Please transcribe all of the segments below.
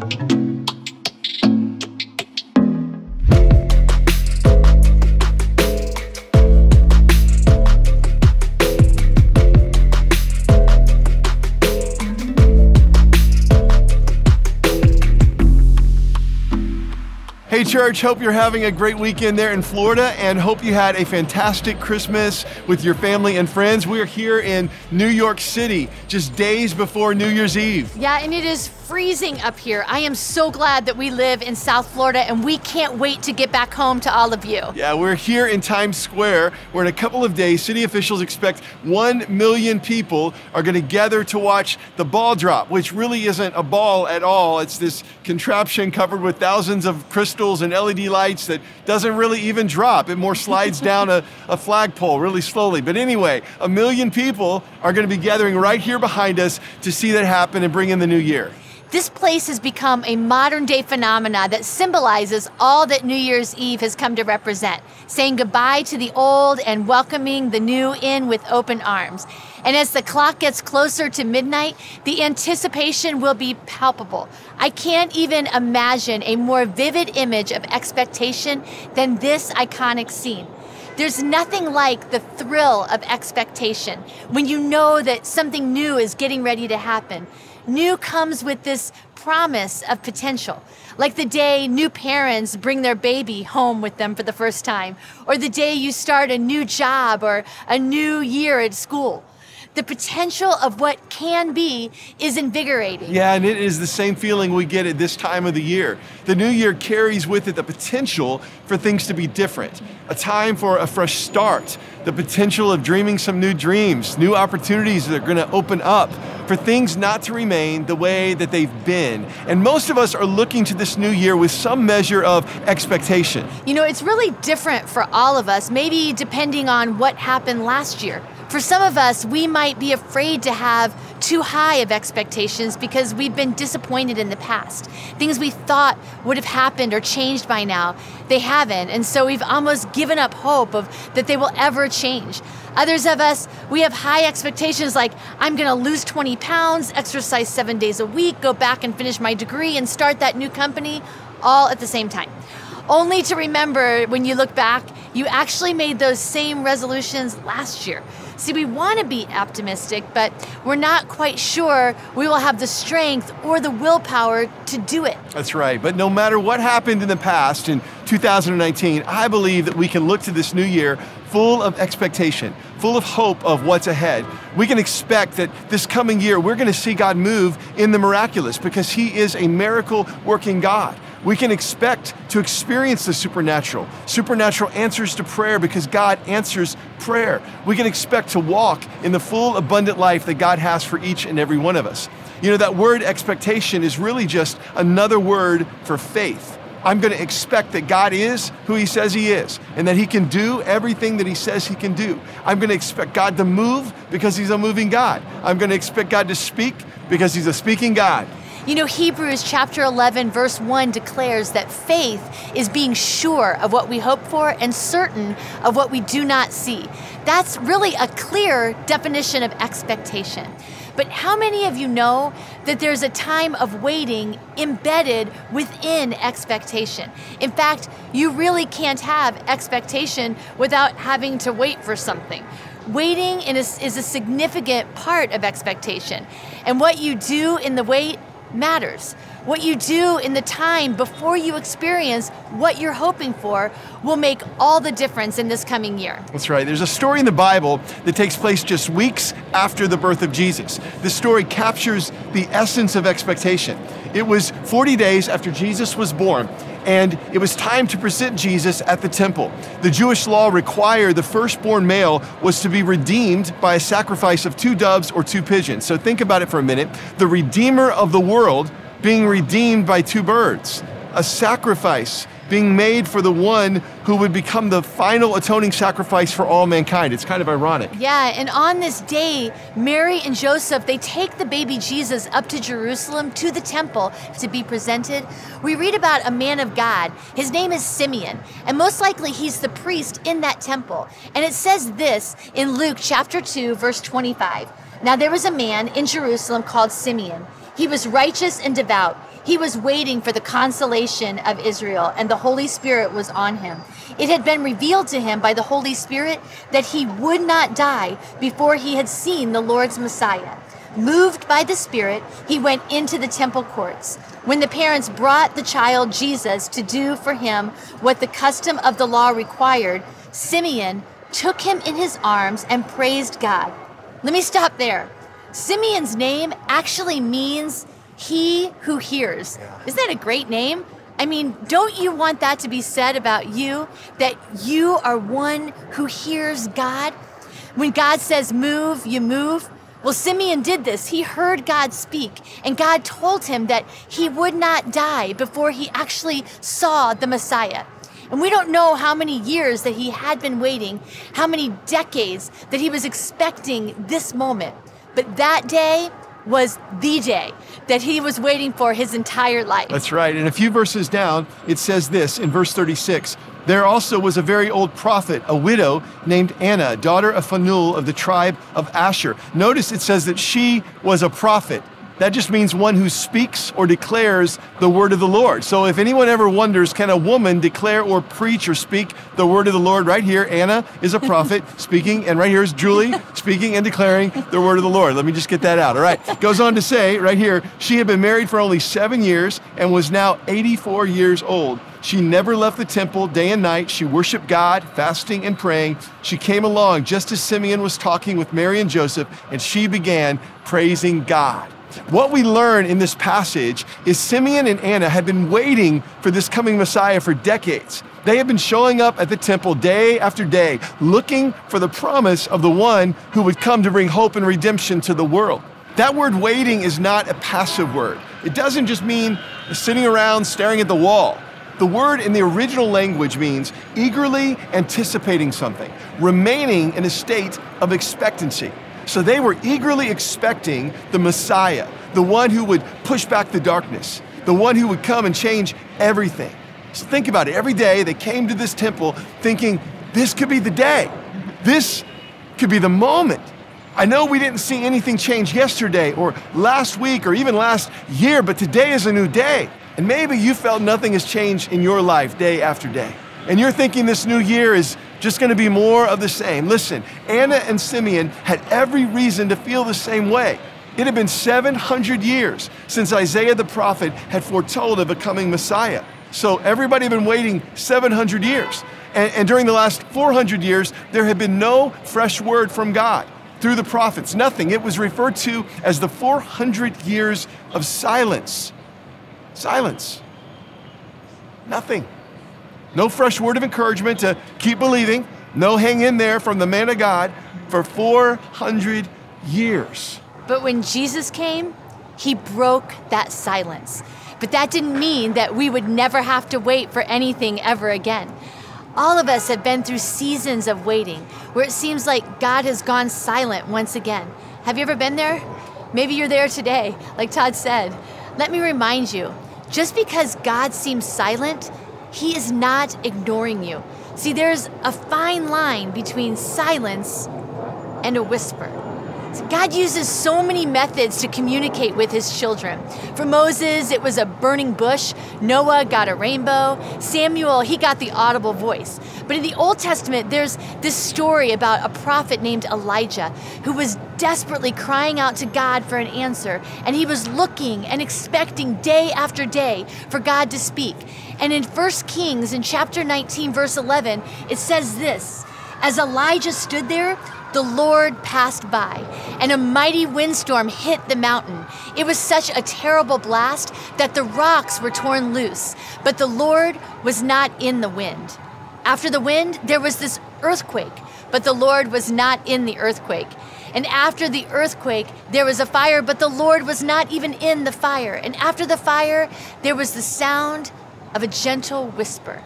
Hey, church, hope you're having a great weekend there in Florida and hope you had a fantastic Christmas with your family and friends. We are here in New York City just days before New Year's Eve. Yeah, and it is freezing up here. I am so glad that we live in South Florida and we can't wait to get back home to all of you. Yeah, we're here in Times Square where in a couple of days, city officials expect 1 million people are going to gather to watch the ball drop, which really isn't a ball at all. It's this contraption covered with thousands of crystals and LED lights that doesn't really even drop. It more slides down a, a flagpole really slowly. But anyway, a million people are going to be gathering right here behind us to see that happen and bring in the new year. This place has become a modern day phenomenon that symbolizes all that New Year's Eve has come to represent, saying goodbye to the old and welcoming the new in with open arms. And as the clock gets closer to midnight, the anticipation will be palpable. I can't even imagine a more vivid image of expectation than this iconic scene. There's nothing like the thrill of expectation when you know that something new is getting ready to happen. New comes with this promise of potential, like the day new parents bring their baby home with them for the first time, or the day you start a new job or a new year at school the potential of what can be is invigorating. Yeah, and it is the same feeling we get at this time of the year. The new year carries with it the potential for things to be different, a time for a fresh start, the potential of dreaming some new dreams, new opportunities that are going to open up, for things not to remain the way that they've been. And most of us are looking to this new year with some measure of expectation. You know, it's really different for all of us, maybe depending on what happened last year. For some of us, we might be afraid to have too high of expectations because we've been disappointed in the past. Things we thought would have happened or changed by now, they haven't. And so we've almost given up hope of that they will ever change. Others of us, we have high expectations like I'm going to lose 20 pounds, exercise 7 days a week, go back and finish my degree and start that new company all at the same time only to remember when you look back, you actually made those same resolutions last year. See, we want to be optimistic, but we're not quite sure we will have the strength or the willpower to do it. That's right. But no matter what happened in the past, in 2019, I believe that we can look to this new year full of expectation, full of hope of what's ahead. We can expect that this coming year we're going to see God move in the miraculous because He is a miracle working God we can expect to experience the supernatural, supernatural answers to prayer because God answers prayer. We can expect to walk in the full, abundant life that God has for each and every one of us. You know, that word expectation is really just another word for faith. I'm going to expect that God is who He says He is and that He can do everything that He says He can do. I'm going to expect God to move because He's a moving God. I'm going to expect God to speak because He's a speaking God. You know, Hebrews chapter 11, verse 1 declares that faith is being sure of what we hope for and certain of what we do not see. That's really a clear definition of expectation. But how many of you know that there's a time of waiting embedded within expectation? In fact, you really can't have expectation without having to wait for something. Waiting is a significant part of expectation. And what you do in the wait matters. What you do in the time before you experience what you're hoping for will make all the difference in this coming year. That's right. There's a story in the Bible that takes place just weeks after the birth of Jesus. This story captures the essence of expectation. It was 40 days after Jesus was born, and it was time to present Jesus at the temple. The Jewish law required the firstborn male was to be redeemed by a sacrifice of two doves or two pigeons. So think about it for a minute. The Redeemer of the world being redeemed by two birds, a sacrifice being made for the one who would become the final atoning sacrifice for all mankind. It's kind of ironic. Yeah, and on this day, Mary and Joseph, they take the baby Jesus up to Jerusalem to the temple to be presented. We read about a man of God. His name is Simeon, and most likely he's the priest in that temple. And it says this in Luke chapter 2, verse 25. Now there was a man in Jerusalem called Simeon. He was righteous and devout He was waiting for the consolation of Israel, and the Holy Spirit was on him. It had been revealed to him by the Holy Spirit that he would not die before he had seen the Lord's Messiah. Moved by the Spirit, he went into the temple courts. When the parents brought the child Jesus to do for him what the custom of the law required, Simeon took him in his arms and praised God. Let me stop there. Simeon's name actually means he who hears. Isn't that a great name? I mean, don't you want that to be said about you? That you are one who hears God? When God says move, you move. Well, Simeon did this. He heard God speak, and God told him that he would not die before he actually saw the Messiah. And we don't know how many years that he had been waiting, how many decades that he was expecting this moment. But that day was the day that he was waiting for his entire life. That's right. And a few verses down, it says this in verse 36 There also was a very old prophet, a widow named Anna, daughter of Phanuel of the tribe of Asher. Notice it says that she was a prophet. That just means one who speaks or declares the word of the Lord. So if anyone ever wonders, can a woman declare or preach or speak the word of the Lord? Right here, Anna is a prophet speaking, and right here is Julie speaking and declaring the word of the Lord. Let me just get that out. All right. Goes on to say, right here, she had been married for only seven years and was now 84 years old. She never left the temple day and night. She worshiped God, fasting and praying. She came along just as Simeon was talking with Mary and Joseph, and she began praising God. What we learn in this passage is Simeon and Anna had been waiting for this coming Messiah for decades. They had been showing up at the temple day after day, looking for the promise of the one who would come to bring hope and redemption to the world. That word waiting is not a passive word. It doesn't just mean sitting around staring at the wall. The word in the original language means eagerly anticipating something, remaining in a state of expectancy. So they were eagerly expecting the Messiah, the one who would push back the darkness, the one who would come and change everything. So think about it. Every day they came to this temple thinking, this could be the day. This could be the moment. I know we didn't see anything change yesterday or last week or even last year, but today is a new day. And maybe you felt nothing has changed in your life day after day. And you're thinking this new year is just going to be more of the same. Listen, Anna and Simeon had every reason to feel the same way. It had been 700 years since Isaiah the prophet had foretold of a coming Messiah. So everybody had been waiting 700 years. And, and, during the last 400 years, there had been no fresh word from God through the prophets, nothing. It was referred to as the 400 years of silence. Silence. Nothing. No fresh word of encouragement to keep believing. No hang in there from the man of God for 400 years. But when Jesus came, he broke that silence. But that didn't mean that we would never have to wait for anything ever again. All of us have been through seasons of waiting where it seems like God has gone silent once again. Have you ever been there? Maybe you're there today, like Todd said. Let me remind you just because God seems silent he is not ignoring you. See, there's a fine line between silence and a whisper. God uses so many methods to communicate with his children. For Moses, it was a burning bush. Noah got a rainbow. Samuel, he got the audible voice. But in the Old Testament, there's this story about a prophet named Elijah who was desperately crying out to God for an answer. And he was looking and expecting day after day for God to speak. And in 1 Kings, in chapter 19, verse 11, it says this As Elijah stood there, the Lord passed by, and a mighty windstorm hit the mountain. It was such a terrible blast that the rocks were torn loose, but the Lord was not in the wind. After the wind, there was this earthquake, but the Lord was not in the earthquake. And after the earthquake, there was a fire, but the Lord was not even in the fire. And after the fire, there was the sound of a gentle whisper.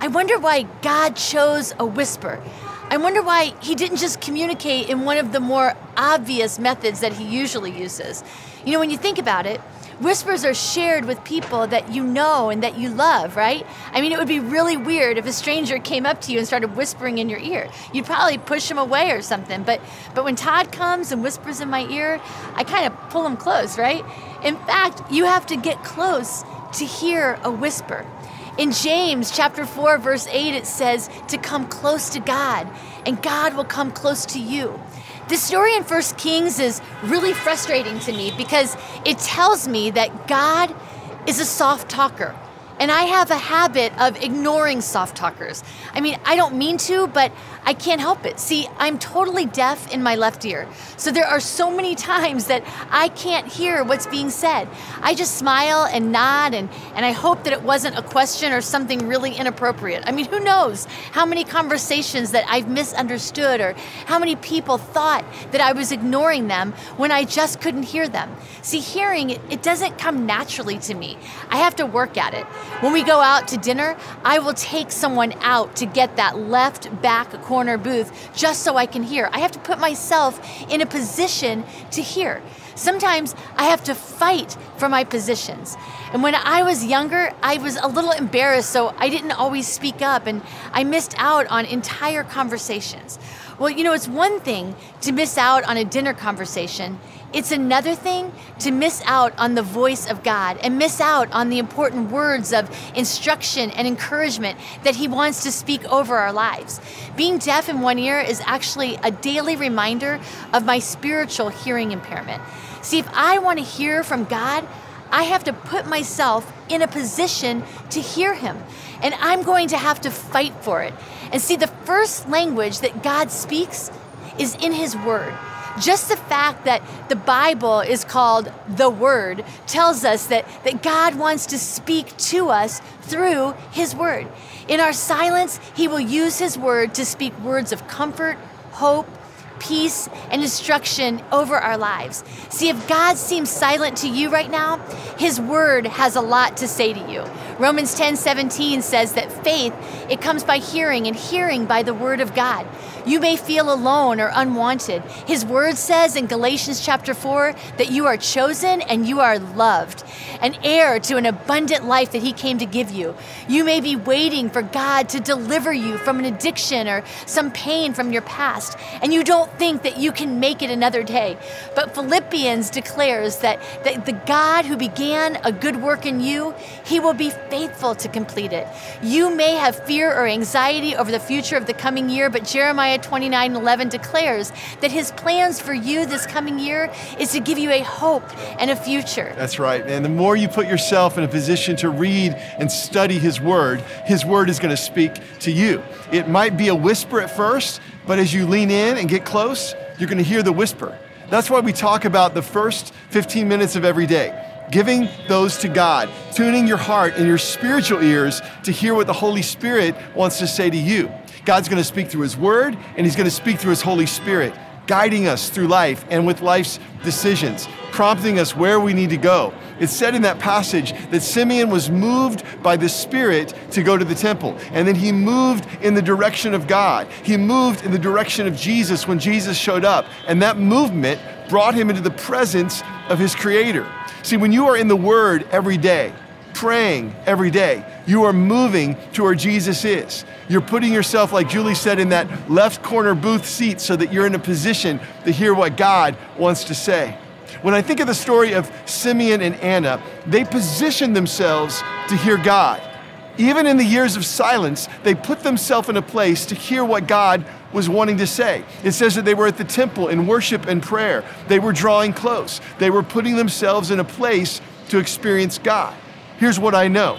I wonder why God chose a whisper. I wonder why he didn't just communicate in one of the more obvious methods that he usually uses. You know, when you think about it, whispers are shared with people that you know and that you love, right? I mean, it would be really weird if a stranger came up to you and started whispering in your ear. You'd probably push him away or something. But but when Todd comes and whispers in my ear, I kind of pull him close, right? In fact, you have to get close to hear a whisper. In James chapter 4 verse 8 it says to come close to God and God will come close to you. This story in 1 Kings is really frustrating to me because it tells me that God is a soft talker. And I have a habit of ignoring soft talkers. I mean, I don't mean to, but I can't help it. See, I'm totally deaf in my left ear. So there are so many times that I can't hear what's being said. I just smile and nod and, and I hope that it wasn't a question or something really inappropriate. I mean, who knows how many conversations that I've misunderstood or how many people thought that I was ignoring them when I just couldn't hear them. See, hearing, it doesn't come naturally to me. I have to work at it. When we go out to dinner, I will take someone out to get that left back corner booth just so I can hear. I have to put myself in a position to hear. Sometimes I have to fight for my positions. And when I was younger, I was a little embarrassed, so I didn't always speak up and I missed out on entire conversations. Well, you know, it's one thing to miss out on a dinner conversation. It's another thing to miss out on the voice of God and miss out on the important words of instruction and encouragement that He wants to speak over our lives. Being deaf in one ear is actually a daily reminder of my spiritual hearing impairment. See, if I want to hear from God, I have to put myself in a position to hear Him. And I'm going to have to fight for it. And see, the first language that God speaks is in His Word. Just the fact that the Bible is called the Word tells us that, that God wants to speak to us through His Word. In our silence, He will use His Word to speak words of comfort, hope, peace, and instruction over our lives. See, if God seems silent to you right now, His Word has a lot to say to you. Romans 10 17 says that faith, it comes by hearing, and hearing by the Word of God. You may feel alone or unwanted. His Word says in Galatians chapter 4 that you are chosen and you are loved, an heir to an abundant life that He came to give you. You may be waiting for God to deliver you from an addiction or some pain from your past, and you don't think that you can make it another day. But Philippians declares that, that the God who began a good work in you, He will be faithful to complete it. You may have fear or anxiety over the future of the coming year, but Jeremiah 29 11 declares that his plans for you this coming year is to give you a hope and a future. That's right. man. the more you put yourself in a position to read and study his word, his word is going to speak to you. It might be a whisper at first, but as you lean in and get close, you're going to hear the whisper. That's why we talk about the first 15 minutes of every day giving those to God, tuning your heart and your spiritual ears to hear what the Holy Spirit wants to say to you. God's going to speak through His Word and He's going to speak through His Holy Spirit, guiding us through life and with life's decisions, prompting us where we need to go. It's said in that passage that Simeon was moved by the Spirit to go to the temple, and then he moved in the direction of God. He moved in the direction of Jesus when Jesus showed up, and that movement brought him into the presence of his Creator. See, when you are in the Word every day, praying every day, you are moving to where Jesus is. You're putting yourself, like Julie said, in that left corner booth seat so that you're in a position to hear what God wants to say. When I think of the story of Simeon and Anna, they positioned themselves to hear God. Even in the years of silence, they put themselves in a place to hear what God was wanting to say. It says that they were at the temple in worship and prayer. They were drawing close. They were putting themselves in a place to experience God. Here's what I know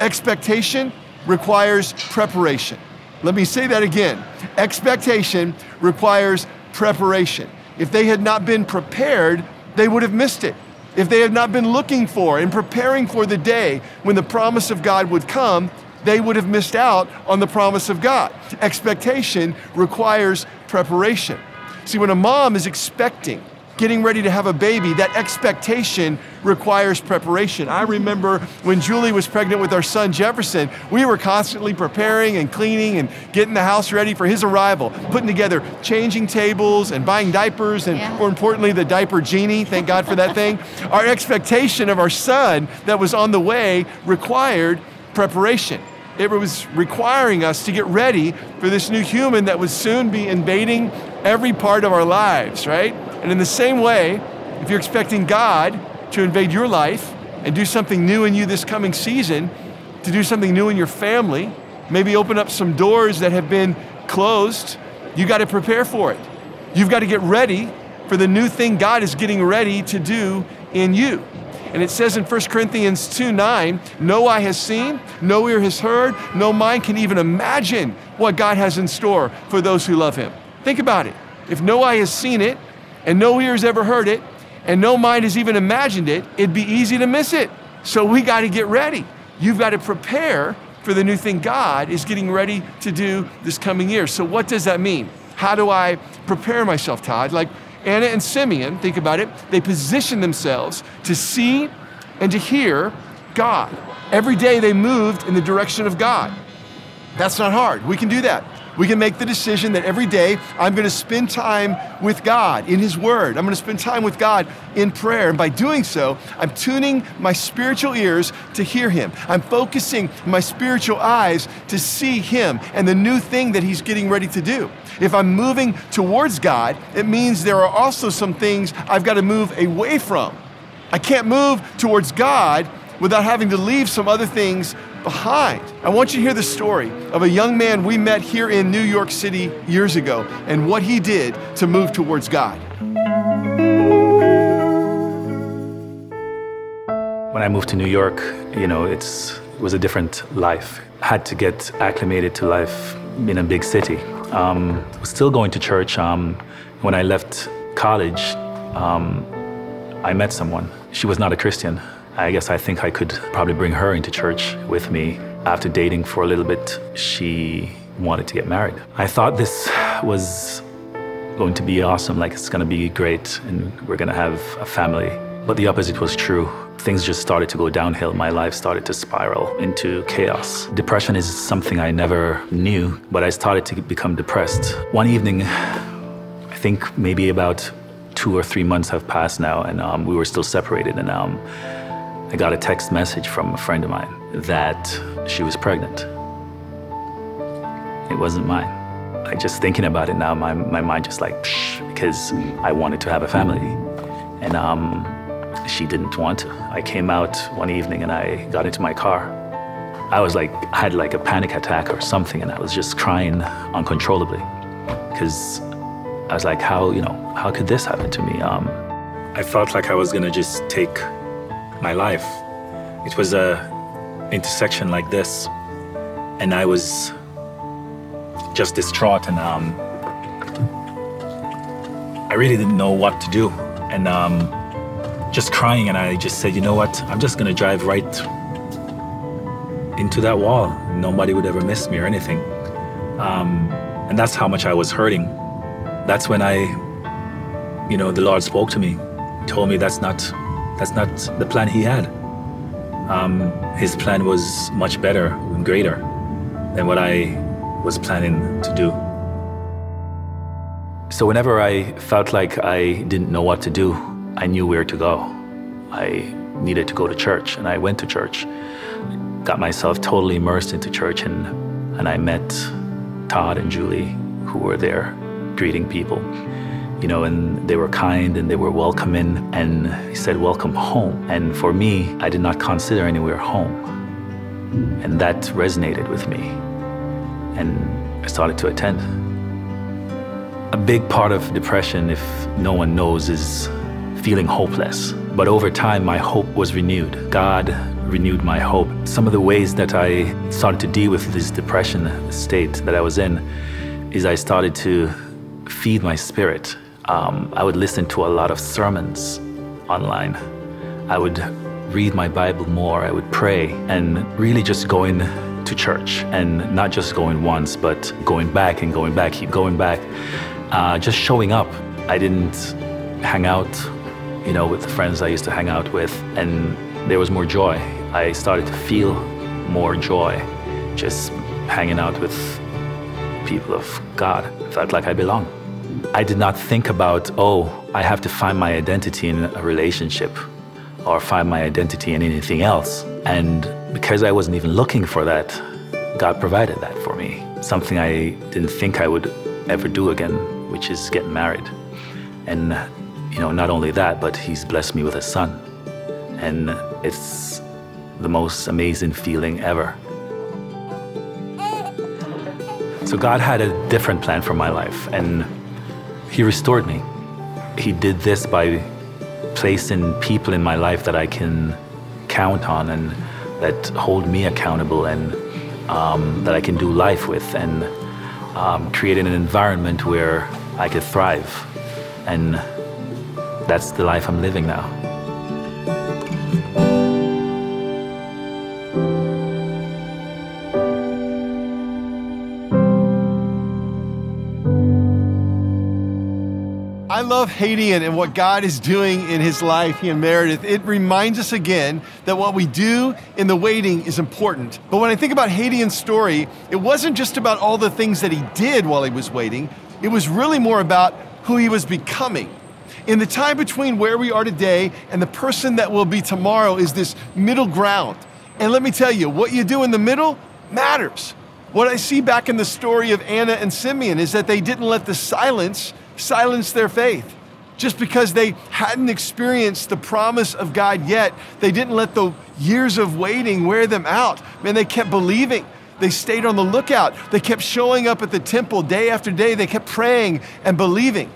expectation requires preparation. Let me say that again. Expectation requires preparation. If they had not been prepared, they would have missed it. If they had not been looking for and preparing for the day when the promise of God would come, they would have missed out on the promise of God. Expectation requires preparation. See, when a mom is expecting, getting ready to have a baby, that expectation requires preparation. I remember when Julie was pregnant with our son Jefferson, we were constantly preparing and cleaning and getting the house ready for his arrival, putting together changing tables and buying diapers and yeah. more importantly the diaper genie, thank God for that thing. Our expectation of our son that was on the way required preparation. It was requiring us to get ready for this new human that would soon be invading every part of our lives, right? And in the same way, if you're expecting God to invade your life and do something new in you this coming season, to do something new in your family, maybe open up some doors that have been closed, you got to prepare for it. You've got to get ready for the new thing God is getting ready to do in you. And it says in 1 Corinthians 2 9, no eye has seen, no ear has heard, no mind can even imagine what God has in store for those who love Him. Think about it. If no eye has seen it, and no ear has ever heard it, and no mind has even imagined it, it'd be easy to miss it. So we got to get ready. You've got to prepare for the new thing God is getting ready to do this coming year. So, what does that mean? How do I prepare myself, Todd? Like Anna and Simeon, think about it, they position themselves to see and to hear God. Every day they moved in the direction of God. That's not hard. We can do that. We can make the decision that every day I'm going to spend time with God in His Word. I'm going to spend time with God in prayer. And by doing so, I'm tuning my spiritual ears to hear Him. I'm focusing my spiritual eyes to see Him and the new thing that He's getting ready to do. If I'm moving towards God, it means there are also some things I've got to move away from. I can't move towards God without having to leave some other things behind. I want you to hear the story of a young man we met here in New York City years ago and what he did to move towards God. When I moved to New York, you know, it's, it was a different life. Had to get acclimated to life in a big city. Um, was still going to church. Um, when I left college, um, I met someone. She was not a Christian. I guess I think I could probably bring her into church with me. After dating for a little bit, she wanted to get married. I thought this was going to be awesome, like it's going to be great, and we're going to have a family. But the opposite was true. Things just started to go downhill. My life started to spiral into chaos. Depression is something I never knew, but I started to become depressed. One evening, I think maybe about two or three months have passed now, and um, we were still separated. And um, I got a text message from a friend of mine that she was pregnant. It wasn't mine. I just thinking about it now, my, my mind just like, because I wanted to have a family. And um, she didn't want to. I came out one evening and I got into my car. I was like, I had like a panic attack or something, and I was just crying uncontrollably because I was like, how, you know, how could this happen to me? Um, I felt like I was gonna just take my life. It was a intersection like this, and I was just distraught, and um, I really didn't know what to do, and um, just crying. And I just said, you know what? I'm just gonna drive right into that wall. Nobody would ever miss me or anything. Um, and that's how much I was hurting. That's when I, you know, the Lord spoke to me, told me that's not that's not the plan he had. Um, his plan was much better and greater than what I was planning to do. So, whenever I felt like I didn't know what to do, I knew where to go. I needed to go to church, and I went to church. Got myself totally immersed into church, and, and I met Todd and Julie, who were there greeting people you know, and they were kind and they were welcoming. And he said, Welcome home. And for me, I did not consider anywhere home. And that resonated with me. And I started to attend. A big part of depression, if no one knows, is feeling hopeless. But over time, my hope was renewed. God renewed my hope. Some of the ways that I started to deal with this depression state that I was in is I started to feed my spirit um, I would listen to a lot of sermons online. I would read my Bible more. I would pray and really just going to church and not just going once, but going back and going back, keep going back, uh, just showing up. I didn't hang out, you know, with the friends I used to hang out with, and there was more joy. I started to feel more joy just hanging out with people of God. It felt like I belonged. I did not think about, oh, I have to find my identity in a relationship or find my identity in anything else. And because I wasn't even looking for that, God provided that for me. Something I didn't think I would ever do again, which is get married. And, you know, not only that, but He's blessed me with a son. And it's the most amazing feeling ever. So God had a different plan for my life, and He restored me. He did this by placing people in my life that I can count on and that hold me accountable and um, that I can do life with, and um, creating an environment where I could thrive. And that's the life I'm living now. Love Hadian and what God is doing in his life, he and Meredith. It reminds us again that what we do in the waiting is important. But when I think about Hadian's story, it wasn't just about all the things that he did while he was waiting, it was really more about who he was becoming. In the time between where we are today and the person that will be tomorrow is this middle ground. And let me tell you, what you do in the middle matters. What I see back in the story of Anna and Simeon is that they didn't let the silence silence their faith. Just because they hadn't experienced the promise of God yet, they didn't let the years of waiting wear them out. Man, they kept believing. They stayed on the lookout. They kept showing up at the temple day after day. They kept praying and believing.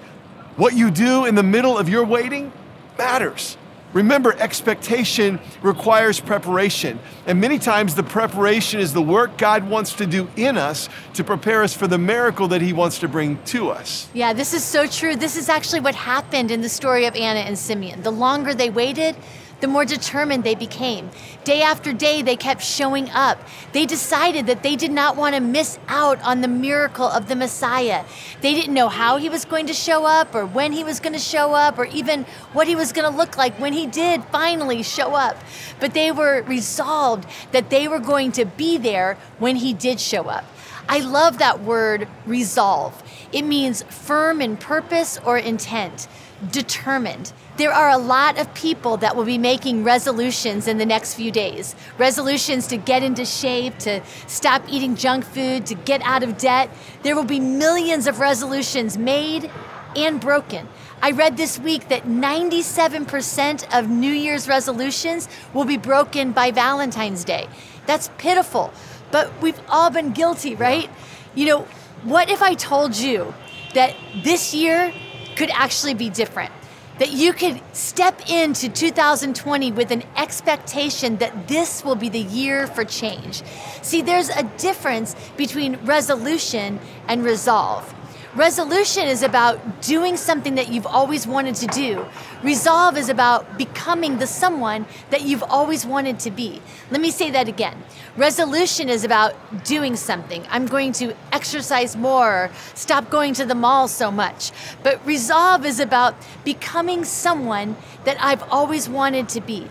What you do in the middle of your waiting matters. Remember, expectation requires preparation. And many times the preparation is the work God wants to do in us to prepare us for the miracle that He wants to bring to us. Yeah, this is so true. This is actually what happened in the story of Anna and Simeon. The longer they waited, the more determined they became. Day after day, they kept showing up. They decided that they did not want to miss out on the miracle of the Messiah. They didn't know how he was going to show up, or when he was going to show up, or even what he was going to look like when he did finally show up. But they were resolved that they were going to be there when he did show up. I love that word resolve. It means firm in purpose or intent, determined. There are a lot of people that will be making resolutions in the next few days. Resolutions to get into shape, to stop eating junk food, to get out of debt. There will be millions of resolutions made and broken. I read this week that 97% of New Year's resolutions will be broken by Valentine's Day. That's pitiful, but we've all been guilty, right? You know, what if I told you that this year could actually be different? That you could step into 2020 with an expectation that this will be the year for change. See, there's a difference between resolution and resolve. Resolution is about doing something that you've always wanted to do. Resolve is about becoming the someone that you've always wanted to be. Let me say that again. Resolution is about doing something. I'm going to exercise more, stop going to the mall so much. But resolve is about becoming someone that I've always wanted to be.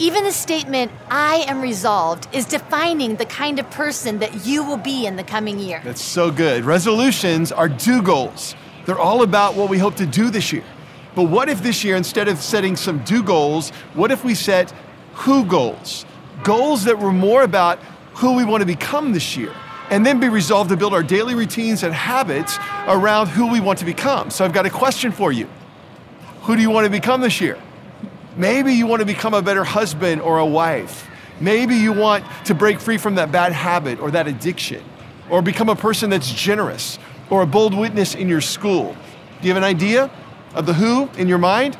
Even the statement, I am resolved, is defining the kind of person that you will be in the coming year. That's so good. Resolutions are do goals, they're all about what we hope to do this year. But what if this year, instead of setting some do goals, what if we set who goals? Goals that were more about who we want to become this year and then be resolved to build our daily routines and habits around who we want to become. So I've got a question for you. Who do you want to become this year? Maybe you want to become a better husband or a wife. Maybe you want to break free from that bad habit or that addiction, or become a person that's generous, or a bold witness in your school. Do you have an idea of the who in your mind?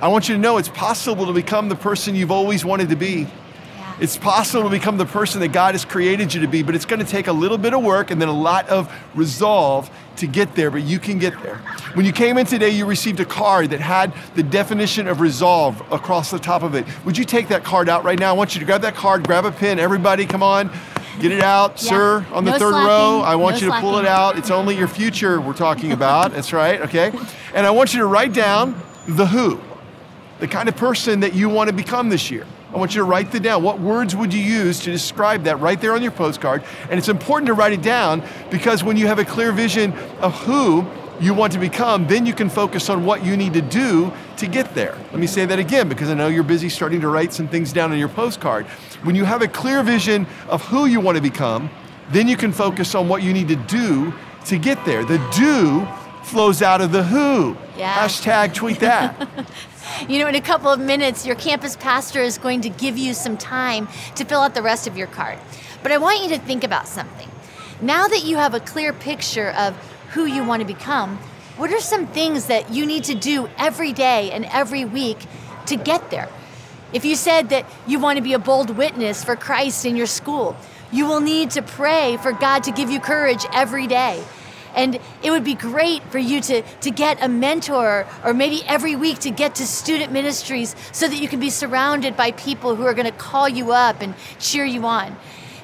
I want you to know it's possible to become the person you've always wanted to be. It's possible to become the person that God has created you to be, but it's going to take a little bit of work and then a lot of resolve to get there, but you can get there. When you came in today, you received a card that had the definition of resolve across the top of it. Would you take that card out right now? I want you to grab that card, grab a pen, everybody, come on. Get it out, Yeah. sir, on the No third slacking. row. I want No you to pull it out. It's only your future we're talking about. That's right, okay? And I want you to write down the who the kind of person that you want to become this year. I want you to write that down. What words would you use to describe that right there on your postcard? And it's important to write it down because when you have a clear vision of who you want to become, then you can focus on what you need to do to get there. Let me say that again because I know you're busy starting to write some things down on your postcard. When you have a clear vision of who you want to become, then you can focus on what you need to do to get there. The do flows out of the who. Yeah. Hashtag tweet that. You know, in a couple of minutes, your campus pastor is going to give you some time to fill out the rest of your card. But I want you to think about something. Now that you have a clear picture of who you want to become, what are some things that you need to do every day and every week to get there? If you said that you want to be a bold witness for Christ in your school, you will need to pray for God to give you courage every day. And it would be great for you to, to get a mentor or maybe every week to get to student ministries so that you can be surrounded by people who are going to call you up and cheer you on.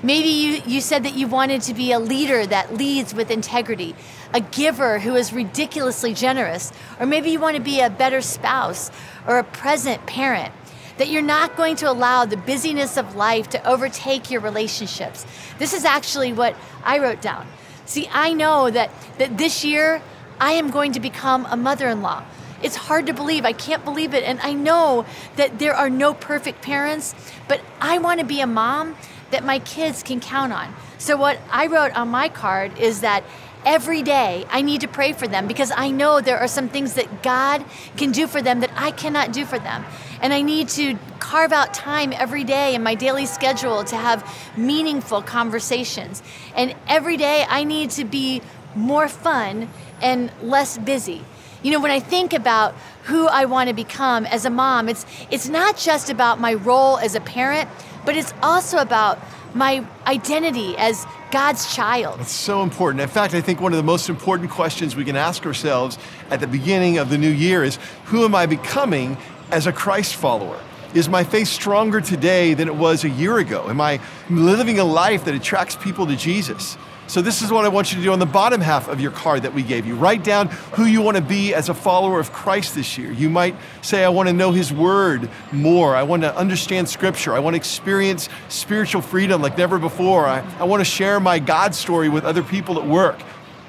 Maybe you, you said that you wanted to be a leader that leads with integrity, a giver who is ridiculously generous, or maybe you want to be a better spouse or a present parent. That you're not going to allow the busyness of life to overtake your relationships. This is actually what I wrote down. See, I know that, that this year I am going to become a mother in law. It's hard to believe. I can't believe it. And I know that there are no perfect parents, but I want to be a mom that my kids can count on. So, what I wrote on my card is that every day I need to pray for them because I know there are some things that God can do for them that I cannot do for them. And I need to carve out time every day in my daily schedule to have meaningful conversations. And every day I need to be more fun and less busy. You know, when I think about who I want to become as a mom, it's it's not just about my role as a parent, but it's also about my identity as God's child. It's so important. In fact, I think one of the most important questions we can ask ourselves at the beginning of the new year is who am I becoming as a Christ follower? Is my faith stronger today than it was a year ago? Am I living a life that attracts people to Jesus? So, this is what I want you to do on the bottom half of your card that we gave you. Write down who you want to be as a follower of Christ this year. You might say, I want to know His Word more. I want to understand Scripture. I want to experience spiritual freedom like never before. I, I want to share my God story with other people at work.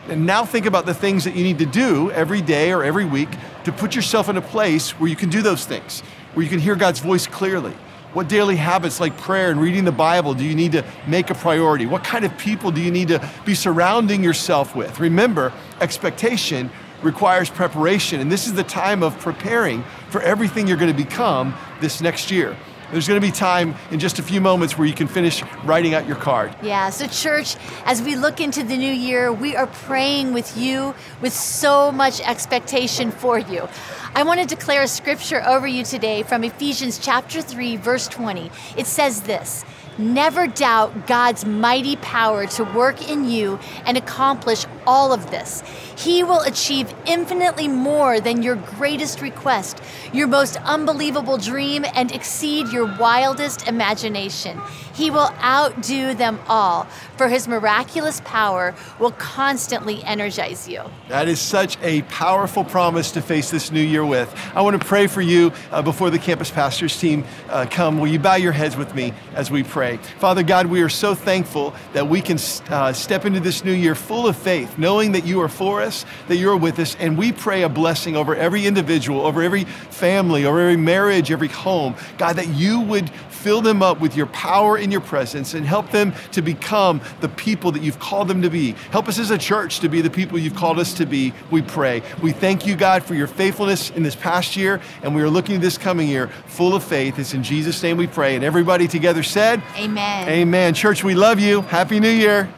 And now think about the things that you need to do every day or every week to put yourself in a place where you can do those things, where you can hear God's voice clearly. What daily habits like prayer and reading the Bible do you need to make a priority? What kind of people do you need to be surrounding yourself with? Remember, expectation requires preparation, and this is the time of preparing for everything you're going to become this next year. There's going to be time in just a few moments where you can finish writing out your card. Yeah, so church, as we look into the new year, we are praying with you with so much expectation for you. I want to declare a scripture over you today from Ephesians chapter 3 verse 20. It says this: Never doubt God's mighty power to work in you and accomplish all of this. He will achieve infinitely more than your greatest request, your most unbelievable dream, and exceed your wildest imagination. He will outdo them all, for his miraculous power will constantly energize you. That is such a powerful promise to face this new year with. I want to pray for you uh, before the campus pastors team uh, come. Will you bow your heads with me as we pray? Father God, we are so thankful that we can uh, step into this new year full of faith, knowing that you are for us, that you are with us, and we pray a blessing over every individual, over every family, over every marriage, every home. God, that you would fill them up with your power and your presence and help them to become the people that you've called them to be. Help us as a church to be the people you've called us to be, we pray. We thank you, God, for your faithfulness in this past year, and we are looking to this coming year full of faith. It's in Jesus' name we pray. And everybody together said, Amen. Amen. Church, we love you. Happy New Year.